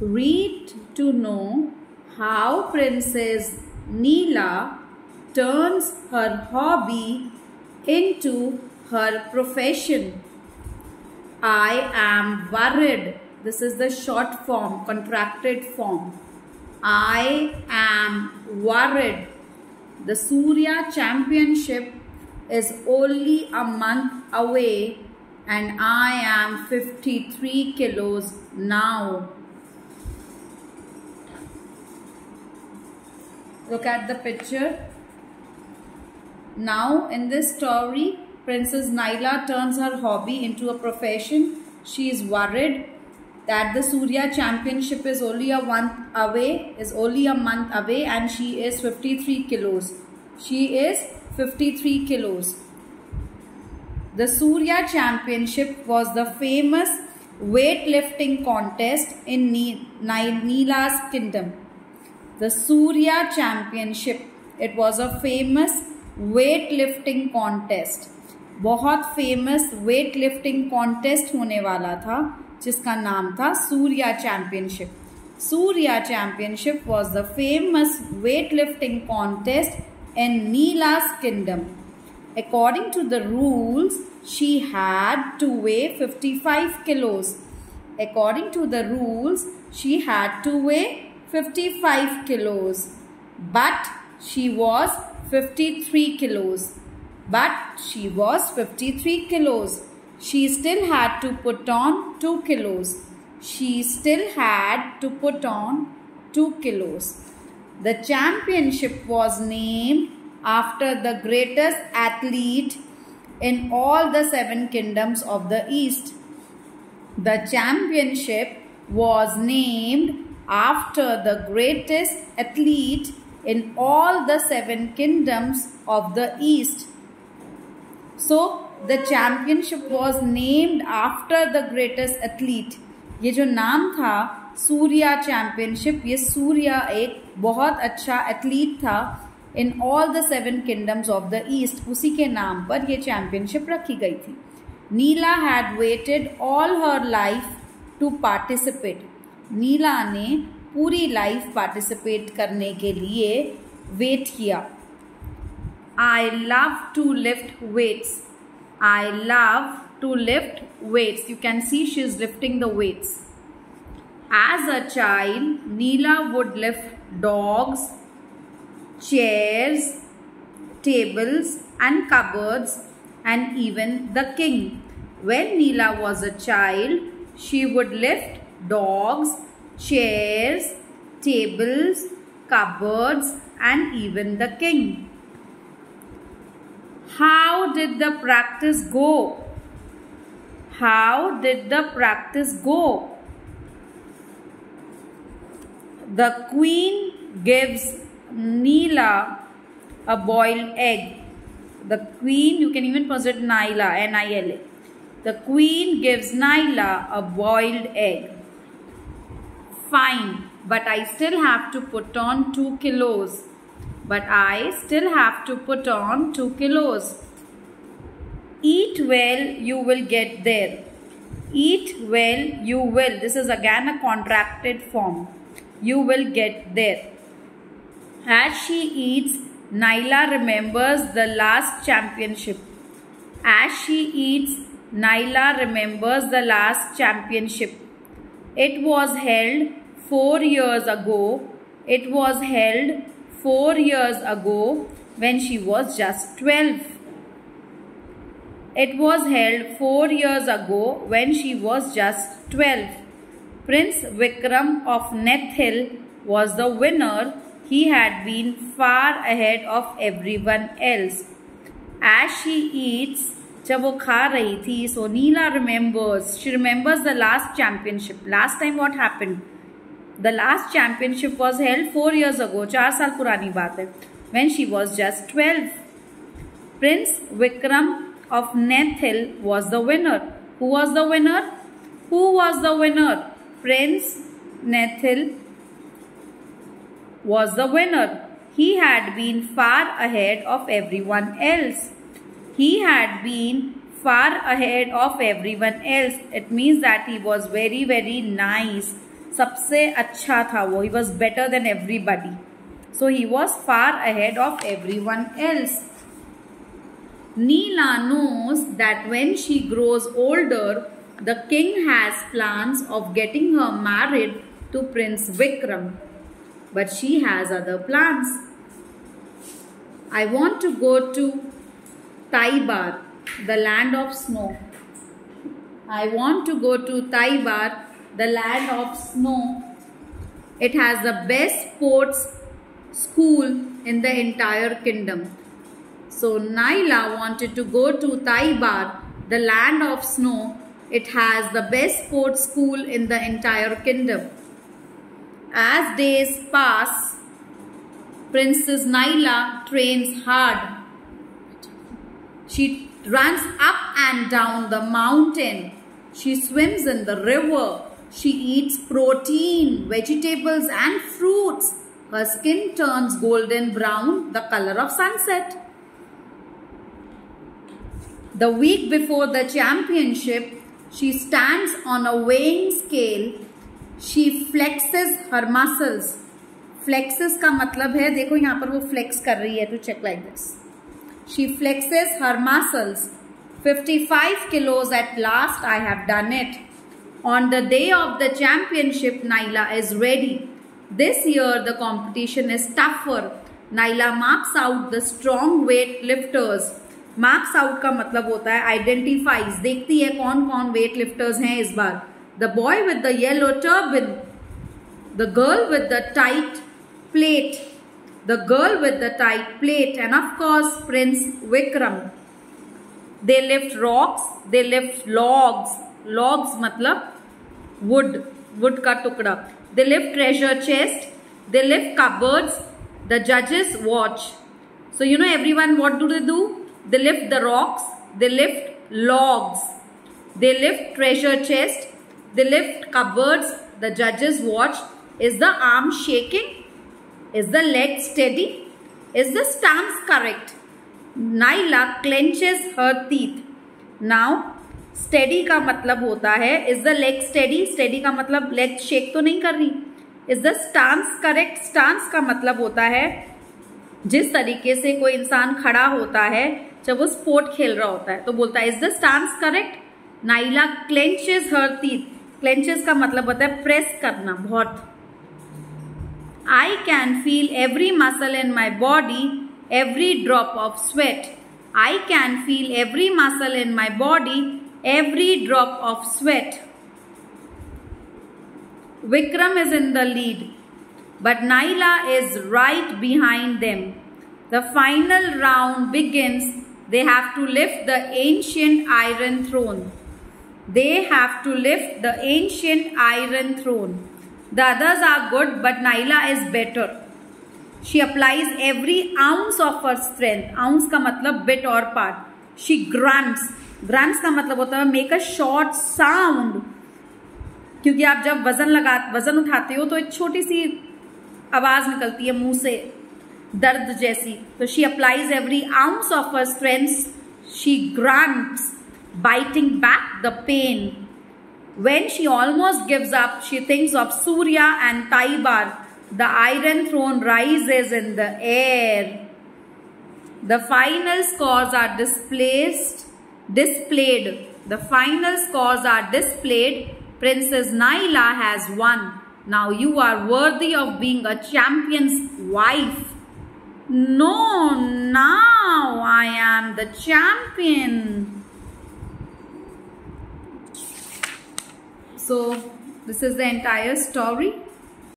Read to know how Princess Neela turns her hobby into her profession. I am worried. This is the short form, contracted form. I am worried. The Surya Championship is only a month away and I am 53 kilos now. Look at the picture. Now in this story, Princess Naila turns her hobby into a profession. She is worried that the Surya championship is only a month away, is only a month away and she is 53 kilos. She is 53 kilos. The Surya championship was the famous weightlifting contest in Neela's kingdom. the surya championship. It was a famous weight lifting contest. बहुत famous weight lifting contest होने वाला था, जिसका नाम था Surya championship Surya championship was the famous weight lifting contest in नीलास kingdom according to the rules she had to weigh 55 kilos according to the rules she had to weigh 55 kilos but she was 53 kilos but she was 53 kilos she still had to put on 2 kilos. She still had to put on 2 kilos. The championship was named after the greatest athlete in all the seven kingdoms of the east. The championship was named after the greatest athlete in all the seven kingdoms of the east. So, the championship was named after the greatest athlete ये जो नाम था Surya championship ये सूर्या एक बहुत अच्छा athlete था in all the seven kingdoms of the east उसी के नाम पर यह चैंपियनशिप रखी गई थी। Nila had waited all her life to participate Nila ने पूरी लाइफ पार्टिसिपेट करने के लिए वेट किया। I love to lift weights I love to lift weights you can see she is lifting the weights as a child Nila would lift dogs chairs tables and cupboards and even the king when Nila was a child she would lift dogs, chairs, tables, cupboards and even the king. How did the practice go? How did the practice go? The queen gives Neela a boiled egg. The queen, you can even pronounce it Naila, N-I-L-A. The queen gives Nila a boiled egg. Fine, but I still have to put on 2 kilos but I still have to put on 2 kilos. Eat well, you will get there. Eat well, you will. This is again a contracted form. You will get there. As she eats, Naila remembers the last championship. As she eats, Naila remembers the last championship. It was held four years ago. It was held four years ago when she was just 12. It was held four years ago when she was just 12. Prince Vikram of Nethil was the winner. He had been far ahead of everyone else. As she eats, जब वो खा रही थी so Nila remembers she remembers the last championship last time what happen the last championship was held four years ago चार साल पुरानी बात है when she was just twelve prince Vikram of Nethil was the winner who was the winner who was the winner prince Nethil was the winner he had been far ahead of every one else He had been far ahead of everyone else. It means that he was very, very nice सबसे अच्छा था वो he was better than everybody so he was far ahead of every one else Neela knows that when she grows older, the king has plans of getting her married to Prince Vikram. But she has other plans. I want to go to Taibar, the land of snow. I want to go to Taibar, the land of snow. It has the best sports school in the entire kingdom. So Naila wanted to go to Taibar, the land of snow. It has the best sports school in the entire kingdom. As days pass, Princess Naila trains hard. She runs up and down the mountain. She swims in the river. She eats protein, vegetables and fruits. Her skin turns golden brown, the color of sunset. The week before the championship, she stands on a weighing scale. She flexes her muscles. Flexes का मतलब है देखो यहाँ पर वो flex कर रही है to check like this. She flexes her muscles. 55 kilos at last I have done it. On the day of the championship, Naila is ready. This year the competition is tougher. Naila marks out the strong weight lifters. Marks out का मतलब होता है identifies देखती है कौन कौन weight lifters हैं इस बार The boy with the yellow turban, the girl with the tight plate, the girl with the tight plate and of course Prince Vikram. They lift rocks, they lift logs. Logs matlab wood, wood ka tukda. They lift treasure chest, they lift cupboards. The judges watch. So you know everyone what do they do? They lift the rocks, they lift logs. They lift treasure chest, they lift cupboards. The judges watch. Is the arm shaking? Is the leg steady? Is the stance correct? Naila clenches her teeth. Now, steady का मतलब होता है is the leg steady? Steady का मतलब leg shake तो नहीं कर रही. Is the stance correct? Stance का मतलब होता है जिस तरीके से कोई इंसान खड़ा होता है जब वो स्पोर्ट खेल रहा होता है तो बोलता है is the stance correct Naila clenches her teeth clenches का मतलब होता है प्रेस करना बहुत I can feel every muscle in my body, every drop of sweat. I can feel every muscle in my body, every drop of sweat. Vikram is in the lead, but Naila is right behind them. The final round begins. They have to lift the ancient iron throne. They have to lift the ancient iron throne. Dada's are good but Naila is better she applies every ounce of her strength ounce का मतलब bit और part she grants grants का मतलब होता है make a short sound क्योंकि आप जब वज़न लगा, वज़न उठाते हो तो एक छोटी सी आवाज़ निकलती है मुँह से, दर्द जैसी. तो she applies every ounce of her strength she grunts biting back the pain When she almost gives up, she thinks of Surya and Taibar. The iron throne rises in the air. The final scores are displaced, displayed. The final scores are displayed. Princess Naila has won. Now you are worthy of being a champion's wife. No, now I am the champion. So this is the entire story